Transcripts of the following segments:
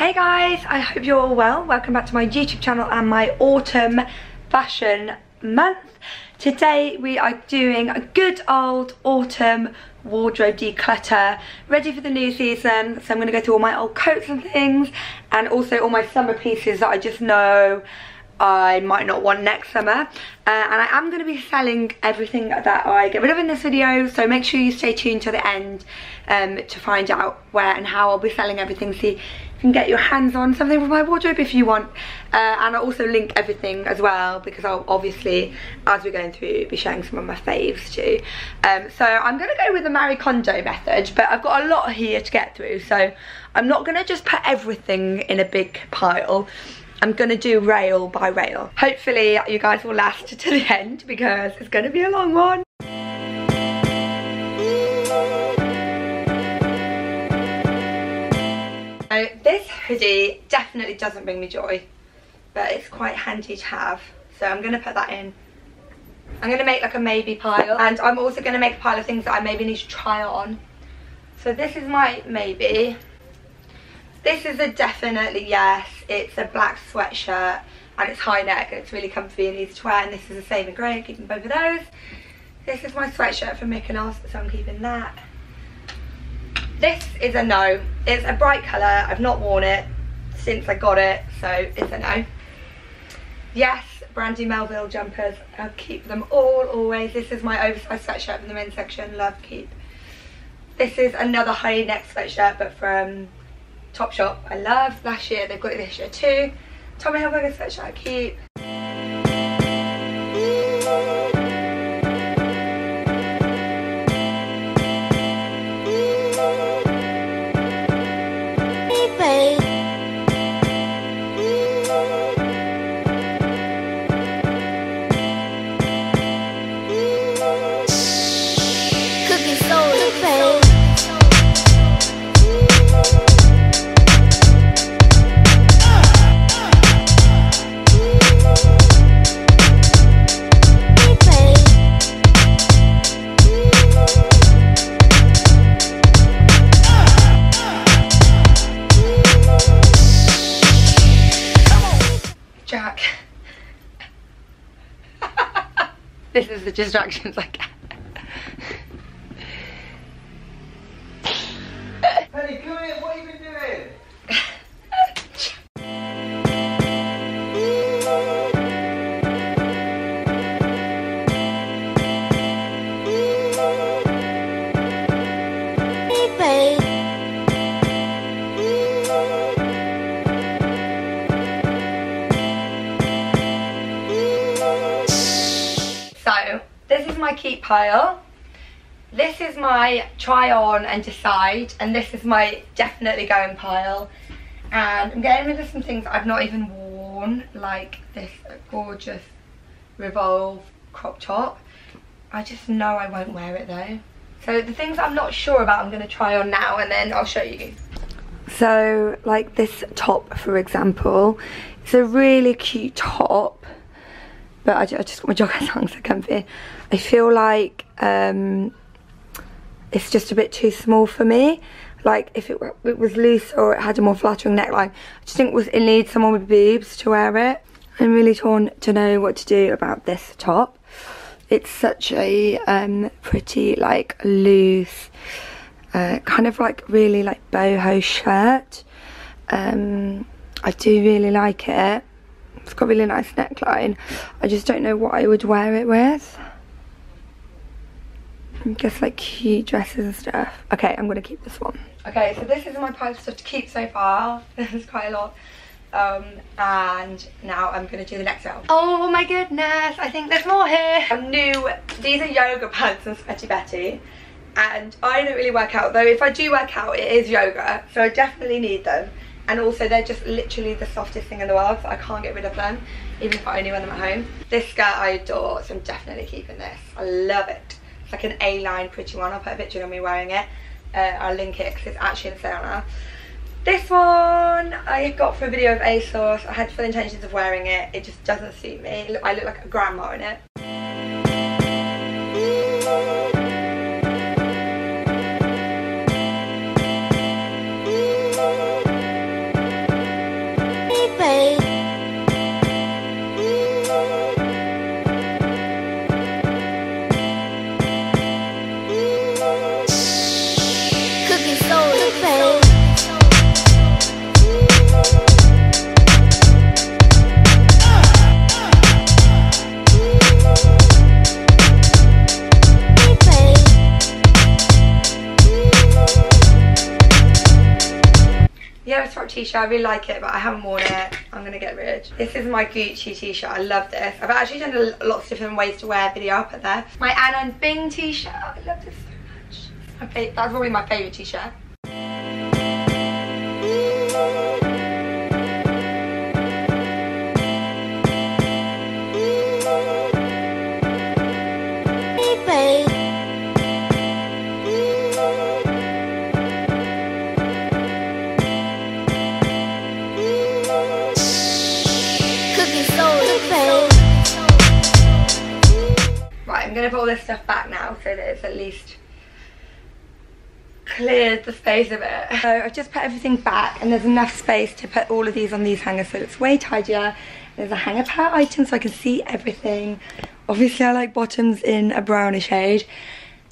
Hey guys, I hope you're all well. Welcome back to my YouTube channel and my autumn fashion month. Today we are doing a good old autumn wardrobe declutter, ready for the new season. So I'm going to go through all my old coats and things and also all my summer pieces that I just know I might not want next summer. Uh, and I am going to be selling everything that I get rid of in this video, so make sure you stay tuned to the end um, to find out where and how I'll be selling everything. So you can get your hands on something from my wardrobe if you want. Uh, and I'll also link everything as well because I'll obviously, as we're going through, be showing some of my faves too. Um, so I'm going to go with the Marie Kondo method, but I've got a lot here to get through. So I'm not going to just put everything in a big pile. I'm gonna do rail by rail. Hopefully you guys will last to the end because it's gonna be a long one. So this hoodie definitely doesn't bring me joy, but it's quite handy to have. So I'm gonna put that in. I'm gonna make like a maybe pile and I'm also gonna make a pile of things that I maybe need to try on. So this is my maybe. This is a definitely yes. It's a black sweatshirt and it's high neck it's really comfy and easy to wear and this is the same in grey, keeping both of those. This is my sweatshirt from Mykonos, so I'm keeping that. This is a no. It's a bright colour, I've not worn it since I got it, so it's a no. Yes, Brandy Melville jumpers, I'll keep them all always. This is my oversized sweatshirt from the men's section, love keep. This is another high neck sweatshirt but from Topshop. I love last year, they've got it this year too. Tommy Hilfiger sweatshirt I the distractions I this is my keep pile. This is my try on and decide. And this is my definitely going pile. And I'm getting rid of some things I've not even worn. Like this gorgeous Revolve crop top. I just know I won't wear it though. So the things I'm not sure about I'm going to try on now and then I'll show you. So like this top for example, it's a really cute top but I, I just got my joggers on so comfy. I feel like um, it's just a bit too small for me. Like if it, were, it was loose or it had a more flattering neckline, I just think it, was, it needs someone with boobs to wear it. I'm really torn to know what to do about this top. It's such a um, pretty like loose, uh, kind of like really like boho shirt. Um, I do really like it. It's got a really nice neckline. I just don't know what I would wear it with. I guess like cute dresses and stuff. Okay, I'm gonna keep this one. Okay, so this is my pile of stuff to keep so far. This is quite a lot. Um, and now I'm gonna do the next round. Oh my goodness, I think there's more here. I'm new, these are yoga pants from Sweaty Betty. And I don't really work out, though if I do work out, it is yoga. So I definitely need them and also they're just literally the softest thing in the world so I can't get rid of them even if I only wear them at home this skirt I adore so I'm definitely keeping this I love it it's like an A-line pretty one. I'll put a picture of me wearing it. Uh, I'll link it because it's actually in sale now this one I got for a video of ASOS. I had full intentions of wearing it. It just doesn't suit me. I look like a grandma in it I really like it, but I haven't worn it. I'm gonna get rid. This is my Gucci t-shirt. I love this. I've actually done a lot of different ways to wear video. I'll put there. My Anine Bing t-shirt. I love this so much. That's probably my favorite t-shirt. Going to put all this stuff back now so that it's at least cleared the space of it. So I've just put everything back and there's enough space to put all of these on these hangers so it's way tidier. There's a hanger per item so I can see everything. Obviously I like bottoms in a brownish shade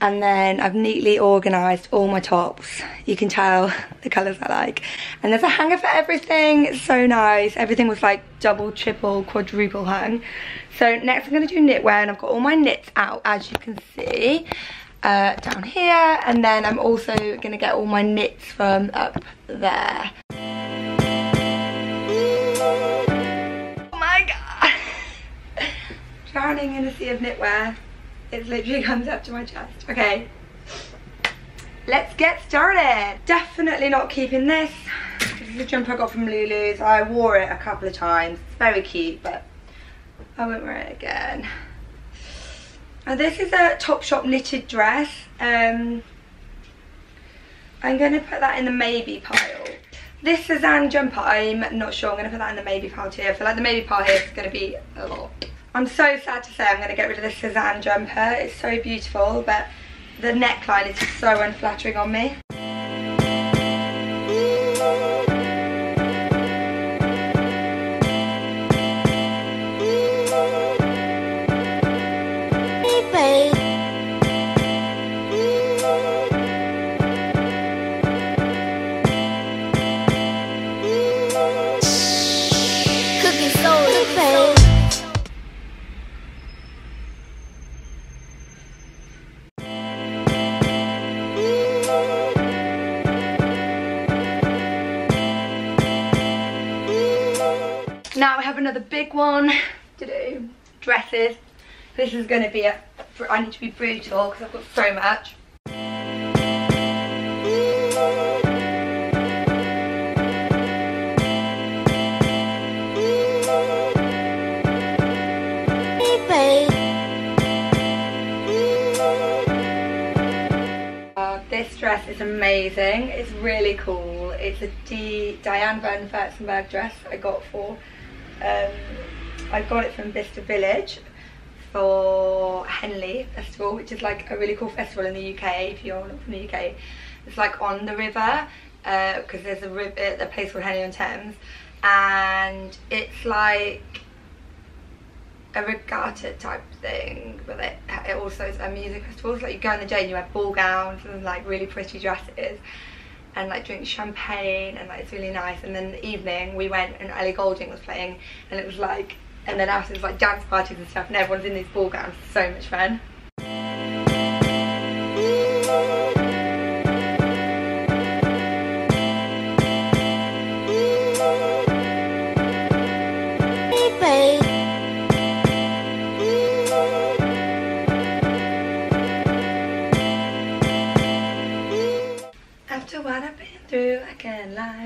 and then I've neatly organised all my tops. You can tell the colours I like. And there's a hanger for everything, it's so nice. Everything was like double, triple, quadruple hung. So next I'm going to do knitwear and I've got all my knits out as you can see. Uh, down here and then I'm also going to get all my knits from up there. Oh my god! Drowning in a sea of knitwear. It literally comes up to my chest. Okay, let's get started. Definitely not keeping this. This is a jumper I got from Lulu's. I wore it a couple of times. It's very cute, but I won't wear it again. And this is a Topshop knitted dress. Um, I'm going to put that in the maybe pile. This Sézane jumper, I'm not sure. I'm going to put that in the maybe pile too. I feel like the maybe pile here is going to be a lot. I'm so sad to say I'm going to get rid of this Sézane jumper. It's so beautiful, but the neckline is so unflattering on me. Have another big one to do. Dresses. This is going to be a, I need to be brutal because I've got so much. Uh, this dress is amazing. It's really cool. It's a D Diane van Furstenberg dress I got for um, I got it from Bicester Village for Henley Festival, which is like a really cool festival in the UK if you're not from the UK. It's like on the river because uh, there's a, river, a place called Henley on Thames and it's like a regatta type thing but it, it also is a music festival so like you go in the day and you wear ball gowns and like really pretty dresses and like drink champagne and like it's really nice. And then the evening we went and Ellie Goulding was playing and it was like and then after it was like dance parties and stuff and everyone's in these ball gowns. So much fun. Can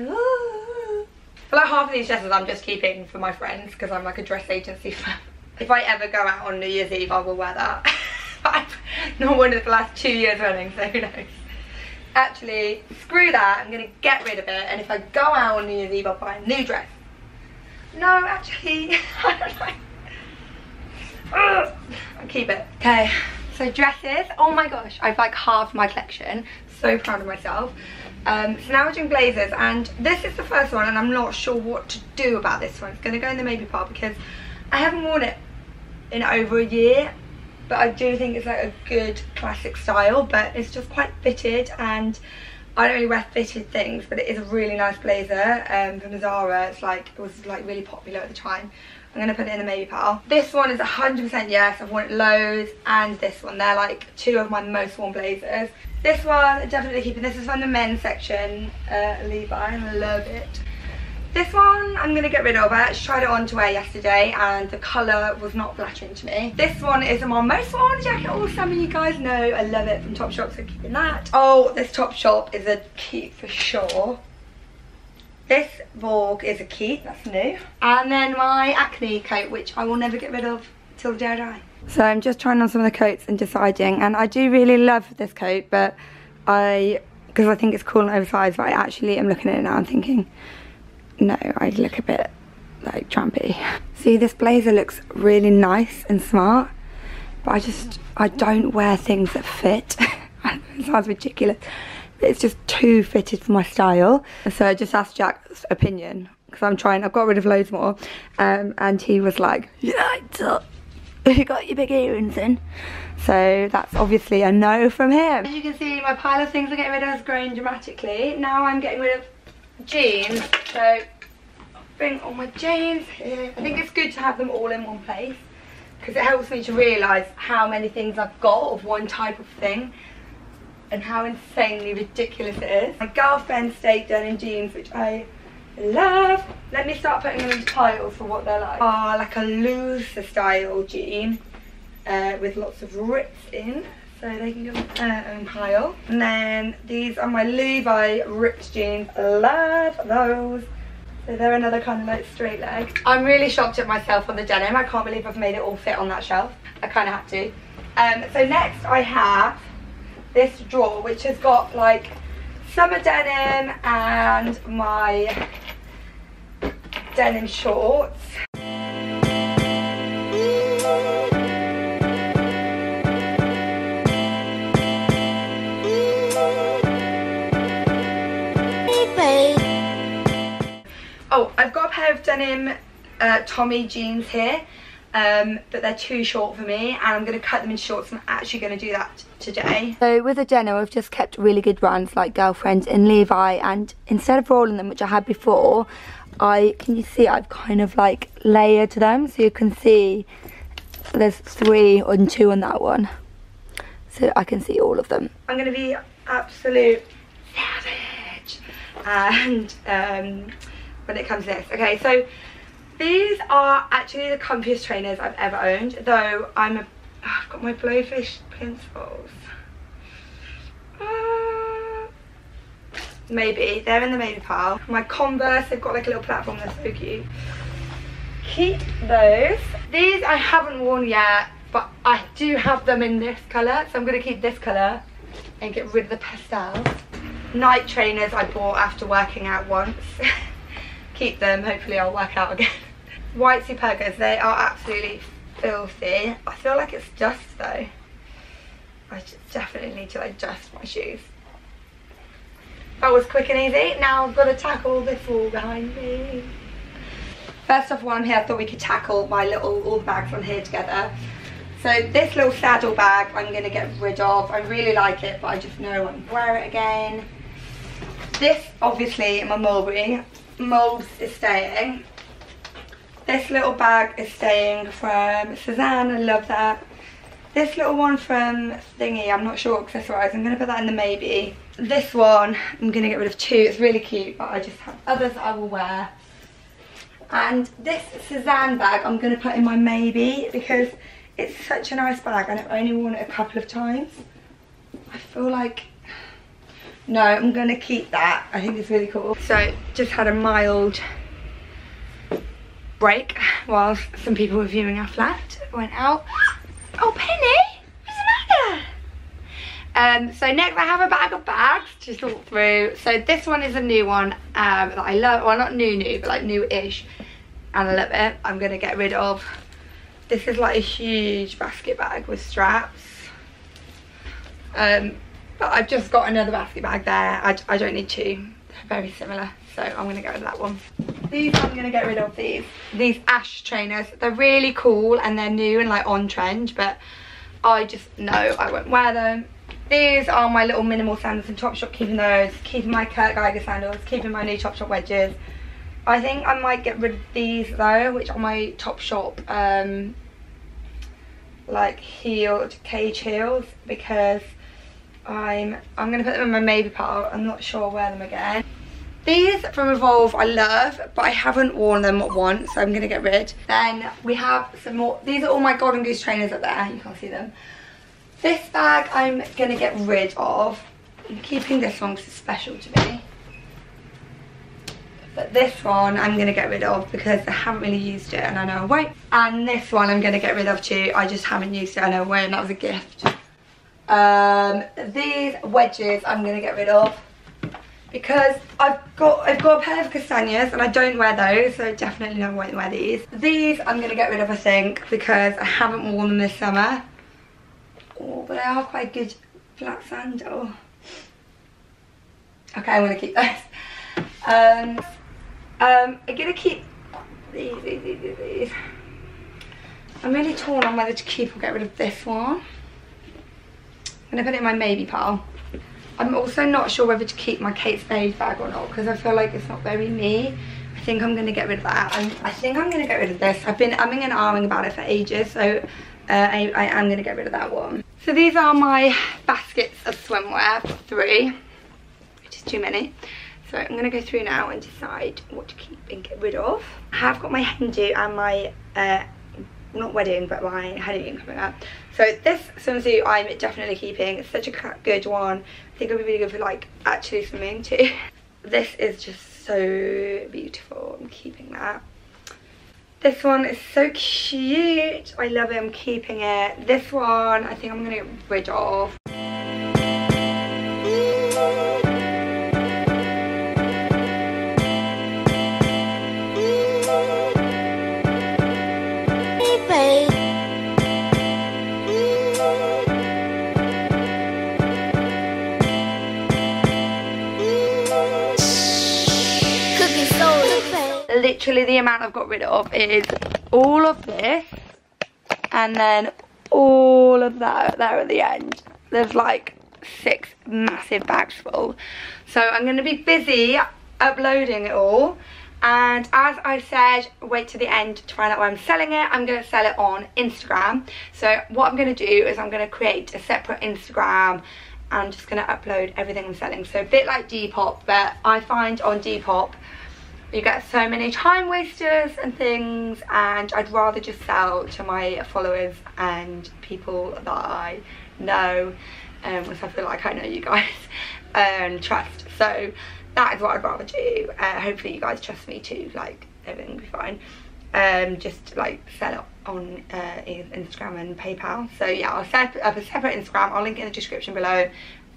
Ooh. Like half of these dresses I'm just keeping for my friends because I'm like a dress agency fan. If I ever go out on New Year's Eve I will wear that. I've not worn it for the last two years running so who knows. Actually, screw that, I'm gonna get rid of it and if I go out on New Year's Eve I'll buy a new dress. No, actually, I don't know. I'll keep it. Okay, so dresses, oh my gosh, I've like halved my collection. So proud of myself. Um, so now we're doing blazers and this is the first one and I'm not sure what to do about this one. It's going to go in the maybe part because I haven't worn it in over a year but I do think it's like a good classic style but it's just quite fitted and I don't really wear fitted things but it is a really nice blazer um, from Zara. It's like, it was like really popular at the time I'm gonna put it in the maybe pile. This one is 100% yes, I've worn it loads, and this one, they're like two of my most worn blazers. This one, definitely keeping, this is from the men's section, uh, Levi, I love it. This one I'm going to get rid of. I actually tried it on to wear yesterday and the colour was not flattering to me. This one is my most worn jacket all summer. You guys know I love it from Topshop, so keeping that. Oh, this Topshop is a keep for sure. This Vogue is a keep, that's new. And then my Acne coat, which I will never get rid of till the day I die. So I'm just trying on some of the coats and deciding. And I do really love this coat, but I, because I think it's cool and oversized, but I actually am looking at it now and thinking, no, I look a bit like trampy. See, this blazer looks really nice and smart, but I just, I don't wear things that fit. it sounds ridiculous. It's just too fitted for my style. So I just asked Jack's opinion because I'm trying, I've got rid of loads more. Um, and he was like, yeah, you got your big earrings in. So that's obviously a no from him. As you can see, my pile of things I'm getting rid of is growing dramatically. Now I'm getting rid of jeans. So bring all my jeans here. I think it's good to have them all in one place because it helps me to realise how many things I've got of one type of thing and how insanely ridiculous it is. My GRLFRND stayed done in jeans which I love. Let me start putting them into piles for what they're like. Ah, oh, like a looser style jean uh, with lots of rips in so they can go in their own pile. And then these are my Levi ripped jeans. Love those. So they're another kind of like straight leg. I'm really shocked at myself on the denim. I can't believe I've made it all fit on that shelf. I kind of had to. Um, so next I have this drawer which has got like summer denim and my denim shorts. Oh, I've got a pair of denim uh, Tommy jeans here, um, but they're too short for me, and I'm going to cut them in shorts, I'm actually going to do that today. So with the denim, I've just kept really good brands like Girlfriends and Levi, and instead of rolling them, which I had before, I, can you see, I've kind of like layered them, so you can see there's three and two on that one. So I can see all of them. I'm going to be absolute savage. And um, when it comes to this. Okay, so these are actually the comfiest trainers I've ever owned, though I'm a, I've got my blowfish principles. Uh, maybe, they're in the maybe pile. My Converse, they've got like a little platform, they're so cute. Keep those. These I haven't worn yet, but I do have them in this colour, so I'm going to keep this colour and get rid of the pastels. Nike trainers I bought after working out once. keep them. Hopefully I'll work out again. White Supergas, they are absolutely filthy. I feel like it's dust though. I definitely need to adjust my shoes. That was quick and easy. Now I've got to tackle this wall behind me. First off, while I'm here, I thought we could tackle my little all the bags on here together. So this little saddle bag I'm going to get rid of. I really like it, but I just know I want to wear it again. This, obviously, my Mulberry molds is staying. This little bag is staying from Sézane, I love that. This little one from Thingy, I'm not sure accessorize, I'm going to put that in the maybe. This one, I'm going to get rid of two, it's really cute, but I just have others I will wear. And this Sézane bag I'm going to put in my maybe because it's such a nice bag and I've only worn it a couple of times. I feel like no, I'm going to keep that. I think it's really cool. So, just had a mild break while some people were viewing our flat. Went out. Oh, Penny! Um, so next I have a bag of bags to sort through. So this one is a new one um, that I love. Well, not new new, but like new-ish. And I love it. I'm going to get rid of. This is like a huge basket bag with straps. Um, but I've just got another basket bag there. I, I don't need two. They're very similar. So I'm going to rid of that one. These I'm going to get rid of these. These Ash trainers. They're really cool and they're new and like on trend. But I just know I won't wear them. These are my little minimal sandals from Topshop. Keeping those. Keeping my Kurt Geiger sandals. Keeping my new Topshop wedges. I think I might get rid of these though, which are my Topshop um, like heeled cage heels because I'm I'm gonna put them in my maybe pile. I'm not sure I'll wear them again. These from Revolve I love, but I haven't worn them once, so I'm gonna get rid. Then we have some more. These are all my Golden Goose trainers up there. You can't see them. This bag I'm gonna get rid of. I'm keeping this one because it's special to me. But this one I'm going to get rid of because I haven't really used it and I know I won't. And this one I'm going to get rid of too. I just haven't used it. I know I won't. That was a gift. Um, these wedges I'm going to get rid of because I've got I've got a pair of Castañers and I don't wear those so definitely I won't wear these. These I'm going to get rid of I think because I haven't worn them this summer. Oh, but they are quite good flat sandal. Okay, I'm to keep those. Um, um, I'm to keep these, these, these, these. I'm really torn on whether to keep or get rid of this one. I'm to put it in my maybe pile. I'm also not sure whether to keep my Kate Spade bag or not because I feel like it's not very me. I think I'm going to get rid of that. I'm, i think I'm going to get rid of this. I've been umming and ahhing about it for ages, so uh, I, I am going to get rid of that one. So these are my baskets of swimwear, three, which is too many. So I'm going to go through now and decide what to keep and get rid of. I have got my hen do and my, uh, not wedding, but my honeymoon coming up. So this swimsuit I'm definitely keeping. It's such a good one. I think it'll be really good for like actually swimming too. this is just so beautiful. I'm keeping that. This one is so cute. I love it. I'm keeping it. This one I think I'm going to get rid of. Literally the amount I've got rid of is all of this and then all of that there at the end. There's like six massive bags full. So I'm going to be busy uploading it all. And as I said, wait to the end to find out where I'm selling it. I'm going to sell it on Instagram. So what I'm going to do is I'm going to create a separate Instagram I'm just going to upload everything I'm selling. So a bit like Depop, but I find on Depop you get so many time wasters and things and I'd rather just sell to my followers and people that I know um, because I feel like I know you guys and trust. So that is what I'd rather do. Uh, hopefully you guys trust me too like everything will be fine. Um, just like sell it on uh, Instagram and PayPal. So yeah I'll set up a separate Instagram. I'll link it in the description below.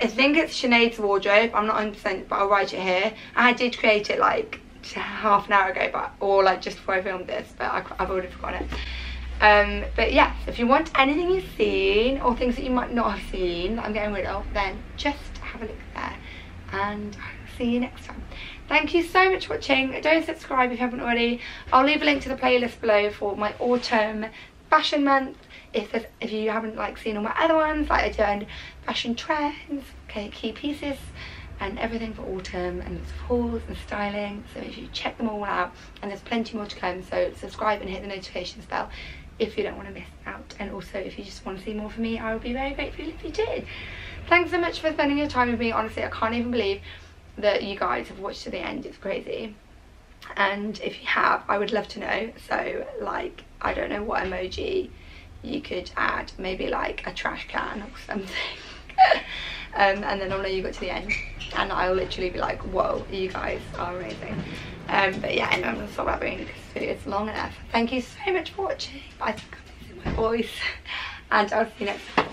I think it's Sinead's wardrobe. I'm not 100% but I'll write it here. I did create it like half an hour ago but or like just before I filmed this but I, have already forgotten it. Um, but yeah if you want anything you've seen or things that you might not have seen that I'm getting rid of then just have a look there. And I'll see you next time. Thank you so much for watching. Don't subscribe if you haven't already. I'll leave a link to the playlist below for my autumn fashion month. If if you haven't like seen all my other ones like I done fashion trends okay key pieces and everything for autumn and there's hauls and styling. So if you check them all out and there's plenty more to come. So subscribe and hit the notifications bell if you don't want to miss out. And also if you just want to see more from me I would be very grateful if you did. Thanks so much for spending your time with me. Honestly I can't even believe that you guys have watched to the end. It's crazy. And if you have I would love to know. So like I don't know what emoji you could add. Maybe like a trash can or something um, and then I'll know you got to the end and I'll literally be like whoa you guys are amazing. Um, but yeah anyway I'm gonna stop blabbering because this video is long enough. Thank you so much for watching. I think I'm losing my voice. And I'll see you next time